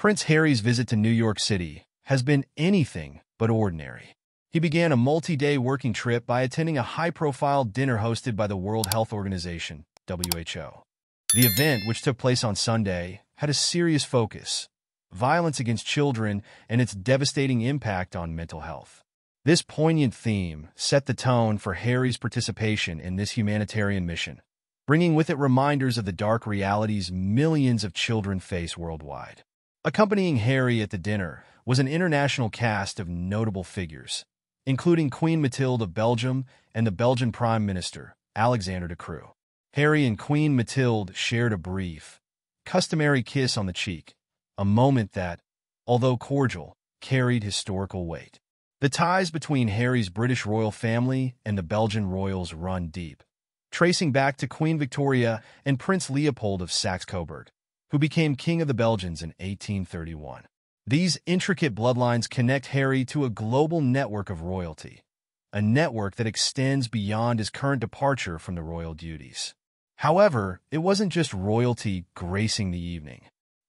Prince Harry's visit to New York City has been anything but ordinary. He began a multi-day working trip by attending a high-profile dinner hosted by the World Health Organization, WHO. The event, which took place on Sunday, had a serious focus, violence against children and its devastating impact on mental health. This poignant theme set the tone for Harry's participation in this humanitarian mission, bringing with it reminders of the dark realities millions of children face worldwide. Accompanying Harry at the dinner was an international cast of notable figures, including Queen Mathilde of Belgium and the Belgian Prime Minister, Alexander De Croo. Harry and Queen Mathilde shared a brief, customary kiss on the cheek, a moment that, although cordial, carried historical weight. The ties between Harry's British royal family and the Belgian royals run deep, tracing back to Queen Victoria and Prince Leopold of Saxe-Coburg who became King of the Belgians in 1831. These intricate bloodlines connect Harry to a global network of royalty, a network that extends beyond his current departure from the royal duties. However, it wasn't just royalty gracing the evening.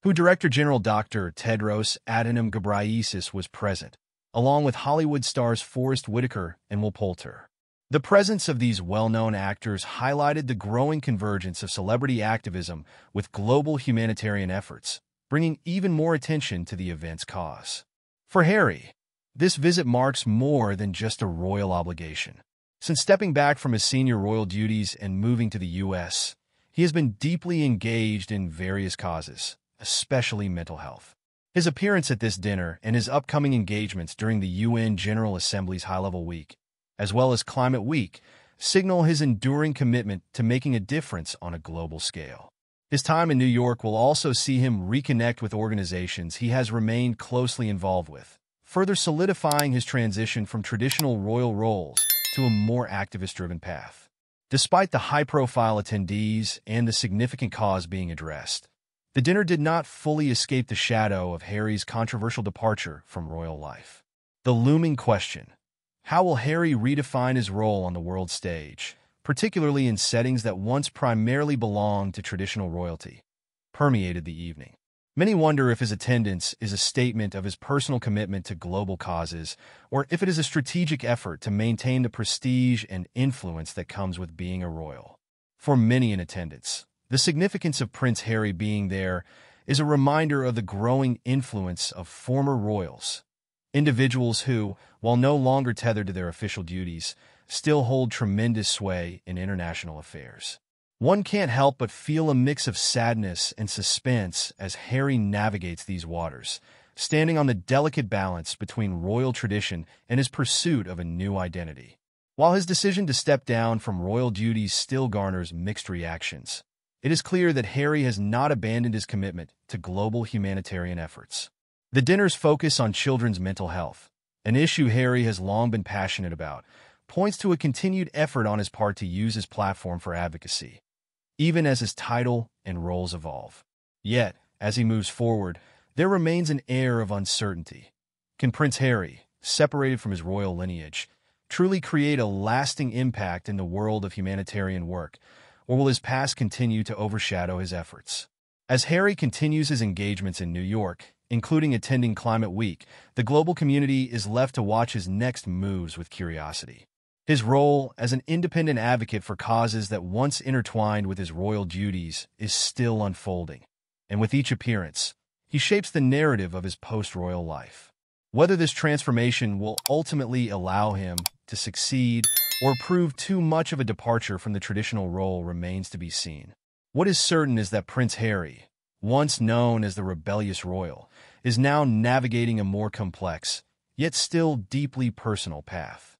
WHO Director General Dr. Tedros Adhanom Ghebreyesus was present, along with Hollywood stars Forest Whitaker and Will Poulter. The presence of these well-known actors highlighted the growing convergence of celebrity activism with global humanitarian efforts, bringing even more attention to the event's cause. For Harry, this visit marks more than just a royal obligation. Since stepping back from his senior royal duties and moving to the U.S., he has been deeply engaged in various causes, especially mental health. His appearance at this dinner and his upcoming engagements during the UN General Assembly's high-level week as well as Climate Week, signal his enduring commitment to making a difference on a global scale. His time in New York will also see him reconnect with organizations he has remained closely involved with, further solidifying his transition from traditional royal roles to a more activist-driven path. Despite the high-profile attendees and the significant cause being addressed, the dinner did not fully escape the shadow of Harry's controversial departure from royal life. The looming question, how will Harry redefine his role on the world stage, particularly in settings that once primarily belonged to traditional royalty, permeated the evening? Many wonder if his attendance is a statement of his personal commitment to global causes, or if it is a strategic effort to maintain the prestige and influence that comes with being a royal. For many in attendance, the significance of Prince Harry being there is a reminder of the growing influence of former royals Individuals who, while no longer tethered to their official duties, still hold tremendous sway in international affairs. One can't help but feel a mix of sadness and suspense as Harry navigates these waters, standing on the delicate balance between royal tradition and his pursuit of a new identity. While his decision to step down from royal duties still garners mixed reactions, it is clear that Harry has not abandoned his commitment to global humanitarian efforts. The dinner's focus on children's mental health, an issue Harry has long been passionate about, points to a continued effort on his part to use his platform for advocacy, even as his title and roles evolve. Yet, as he moves forward, there remains an air of uncertainty. Can Prince Harry, separated from his royal lineage, truly create a lasting impact in the world of humanitarian work, or will his past continue to overshadow his efforts? As Harry continues his engagements in New York, including attending Climate Week, the global community is left to watch his next moves with curiosity. His role as an independent advocate for causes that once intertwined with his royal duties is still unfolding, and with each appearance, he shapes the narrative of his post-royal life. Whether this transformation will ultimately allow him to succeed or prove too much of a departure from the traditional role remains to be seen. What is certain is that Prince Harry, once known as the rebellious royal, is now navigating a more complex, yet still deeply personal path.